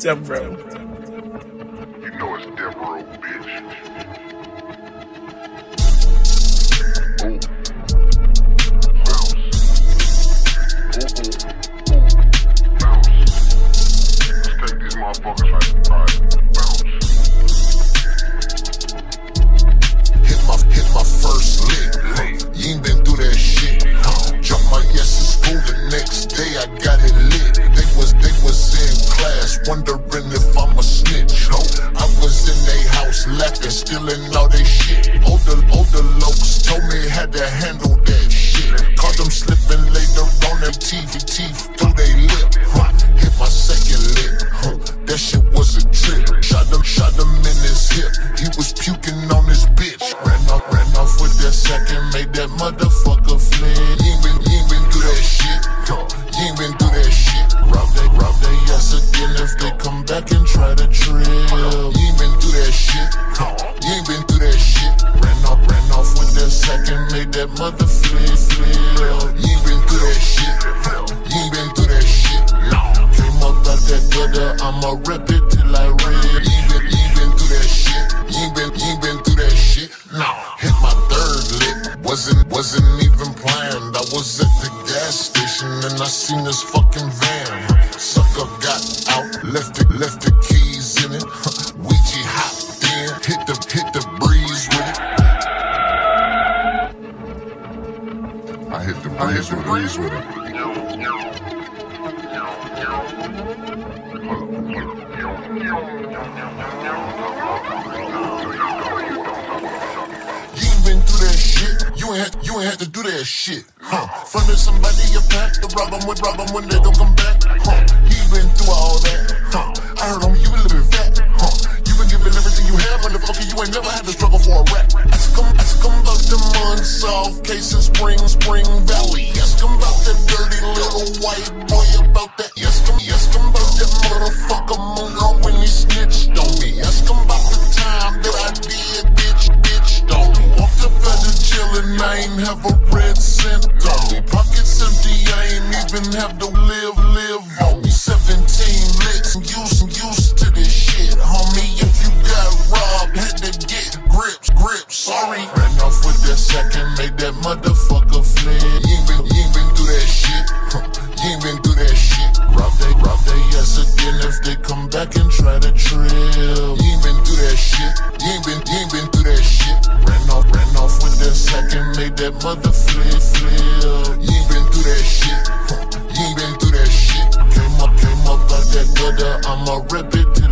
Devereaux. You I got it lit. They was they was in class wondering if I'm a snitch. Huh. I was in they house laughing, stealing all they shit. Older older lokes told me had to handle that shit. Caught them slipping later on them teeth teeth through they lip. Huh. Hit my second lick. Huh. That shit was a trip. Shot him shot him in his hip. He was puking on his bitch. Ran off ran off with that second, made that motherfucker flip. Come back and try to trip. You ain't been through that shit. You ain't been through that shit. Ran off ran off with that second, made that mother flip flip. You ain't been through that shit. You ain't been through that shit. Came up out that gutter, I'ma rip it till I rip. You ain't been, you ain't been through that shit. You ain't been, you ain't been through that shit. No. Hit my third lick, wasn't, wasn't even planned. I was at the gas station and I seen this fucking van. Sucker got out, left the, left the keys in it. Ouija hopped in, hit the, hit the breeze with it. I hit the I hit breeze the with breeze it. with it. You ain't been through that shit. You ain't had, you ain't had to do that shit. Huh. Fronted somebody your pack to rob them with rob them when they don't come back. Huh. You been through all that. Huh. I heard on you been living fat. Huh. You been giving everything you have, motherfucker. You ain't never had to struggle for a rap. Ask them, ask them about the unsolved case in Spring, Spring Valley. Ask them about that dirty little white boy about that. Ask them, ask them about that motherfucker I ain't have a red cent me. Pockets empty, I ain't even have to live, live on me. 17 licks, used, used to this shit, homie. If you got robbed, had to get grips, grips, sorry. Ran off with that second, made that motherfucker flip. You ain't been, you ain't been through that shit. You ain't been through that shit. Rob they, rob they ass again if they come back and try to trip. You ain't been through that shit. You ain't that mother flip, flip. You ain't been through that shit. You ain't been through that shit. Came up, came up out that gutter, I'ma rip it.